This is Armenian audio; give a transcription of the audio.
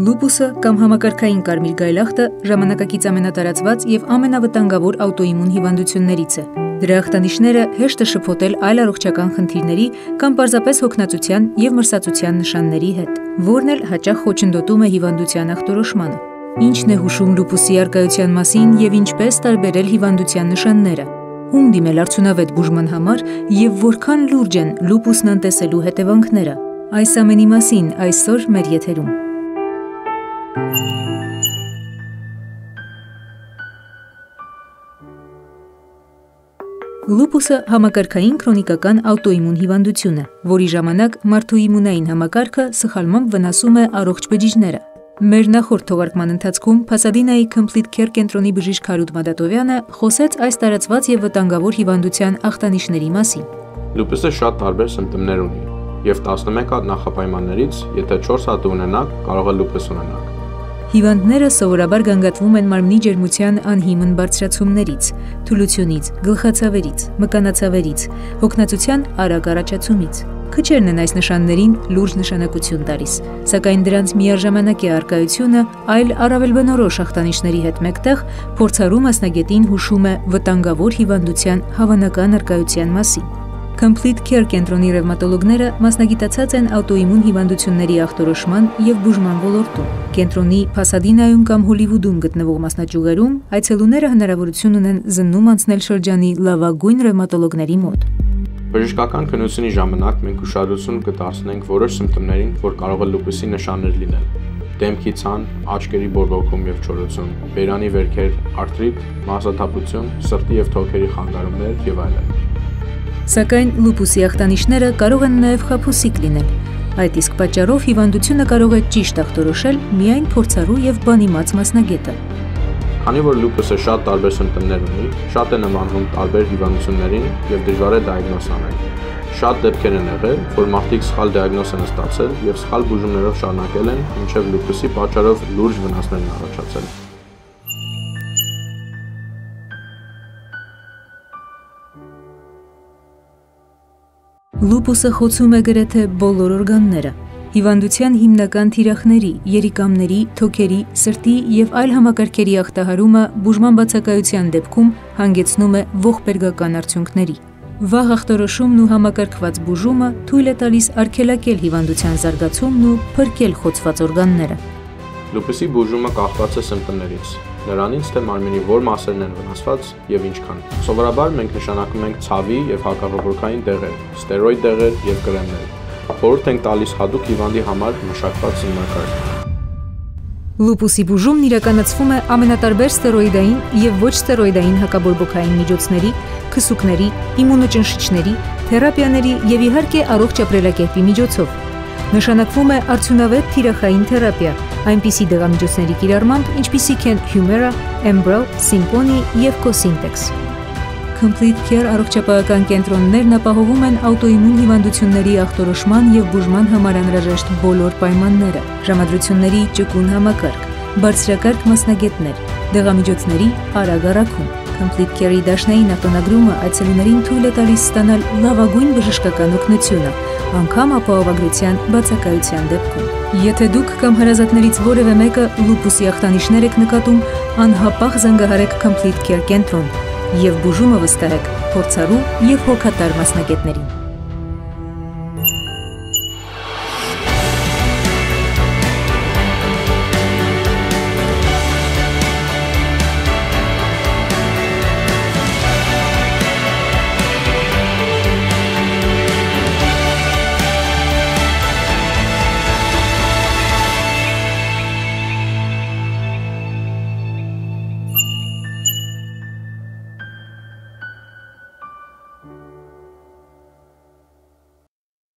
Լուպուսը կամ համակարգային կարմիր գայլախտը ժամանակակից ամենատարածված եւ ամենավտանգավոր աուտոիմուն հիվանդություններից է։ Դրա ախտանիշները հեշտ է շփոթել այլ առողջական խնդիրների կամ պարզապես հոգնածության եւ մրսածության նշանների հետ, որն էլ հաճախ խոչընդոտում է հիվանդության ախտորոշմանը։ Ինչն է հուշում լուպուսի արկայության մասին եւ ինչպես տարբերել հիվանդության նշանները։ Ում դիմել արդյունավետ բուժման համար եւ որքան լուրջ են լուպուսն անտեսելու հետևանքները։ Այս ամենի մասին այսօր մեր եթերում։ Լուպուսը համակարգային քրոնիկական աուտոիմուն հիվանդություն է, որի ժամանակ մարդու իմունային համակարգը սխալմամբ վնասում է առողջ բջիջները։ Մեր նախորդ թողարկման ընթացքում Pasadena-ի Complete Care կենտրոնի բժիշկ Հարութ Մադատովյանը խոսեց այս տարածված եւ վտանգավոր հիվանդության ախտանիշների մասին։ Լուպուսը շատ տարբեր սիմպտոմներ ունի, եւ 11 հատ նախապայմաններից, եթե 4 հատ ունենաք, կարող է լուպուս ունենաք։ Հիվանդները սովորաբար գանգատվում են մարմնի ջերմության անհիմն բարձրացումներից, թուլությունից, գլխացավերից, մկանացավերից, հոգնածության արագ առաջացումից։ Քչերն են այս նշաններին լուրջ նշանակություն տալիս, սակայն դրանց միաժամանակ է արկայությունը այլ առավել բնորոշ ախտանիշների հետ մեկտեղ փորձառու մասնագետին հուշում է վտանգավոր հիվանդության հավանական արկայության մասին։ Complete Care կենտրոնի ռևմատոլոգները մասնագիտացած են աուտոիմուն հիվանդությունների ախտորոշման եւ բուժման ոլորտում։ Կենտրոնի Փասադինայում կամ Հոլիվուդում գտնվող մասնաճյուղերում այցելուները հնարավորություն ունեն զննում անցնել շրջանի լավագույն ռևմատոլոգների մոտ։ Բժշկական քննությունի ժամանակ մենք ուշադրություն կդարձնենք որոշ սիմպտոմներին, որ կարող է լուպուսի նշաններ լինել. դեմքի ցան, աչքերի բորբոքում եւ չորություն, բերանի վերքեր, արթրիտ, մասաթափություն, սրտի եւ թոքերի խանգարումներ եւ այլն։ Սակայն լուպուսի ախտանիշները կարող են նաև խափուսիկ լինել։ Այդ իսկ պատճառով հիվանդությունը կարող է ճիշտ ախտորոշել միայն փորձառու եւ բանիմաց մասնագետը։ Քանի որ լուպուսը շատ տարբեր սիմպտոմներ ունի, շատ է նմանվում տարբեր հիվանդություններին եւ դժվար է դիագնոզ անել։ Շատ դեպքեր են եղել, որ մարդիկ սխալ դիագնոզ են ստացել եւ սխալ բուժումներով շարունակել են, ինչեւ լուպուսի պատճառով լուրջ վնասներ են առաջացել։ Լուպուսը խոցում է գրեթե բոլոր օրգանները։ Հիվանդության հիմնական թիրախների, երիկամների, թոքերի, սրտի եւ այլ համակարգերի ախտահարումը բուժման բացակայության դեպքում հանգեցնում է ողբերգական արդյունքների։ Վաղ ախտորոշումն ու համակարգված բուժումը թույլ է տալիս արգելակել հիվանդության զարգացումն ու փրկել խոցված օրգանները։ Լուպուսի բուժումը կախված է սիմպտոմներից, նրանից թե մարմնի որ մասերն են վնասված եւ ինչքան։ Սովորաբար մենք նշանակում ենք ցավի եւ հակառողորքային դեղեր, ստերոիդ դեղեր եւ կրեմներ։ Խորհուրդ ենք տալիս հadoop հիվանդի համար մշակված սննակարգ։ Լուպուսի բուժումն իրականացվում է ամենատարբեր ստերոիդային եւ ոչ ստերոիդային հակաբորբոքային միջոցների, քսուկների, իմունոճնշիչների, թերապիաների եւ իհարկե առողջ ապրելակերպի միջոցով։ Նշանակվում է արդյունավետ թիրախային թերապիա, այնպիսի դեղամիջոցների կիրառմամբ, ինչպիսիք են Humera, Embro, Symphony եւ Cosintex։ Complete Care առողջապահական կենտրոններն ապահովում են աուտոիմուն հիվանդությունների ախտորոշման եւ բուժման համար անհրաժեշտ բոլոր պայմանները, ժամադրությունների ճկուն համակարգ, բարձրակարգ մասնագետներ, դեղամիջոցների արագ առաքում Complete Care-ի դաշնային արտոնագրումը այցելուներին թույլ է տալիս ստանալ լավագույն բժշկական օգնությունը, անգամ ապահովագրության բացակայության դեպքում։ Եթե դուք կամ հարազատներից որևէ մեկը լուպուսի ախտանիշներ եք նկատում, անհապաղ զանգահարեք Complete Care կենտրոն եւ բուժումը վստահեք փորձառու եւ հոգատար մասնագետներին։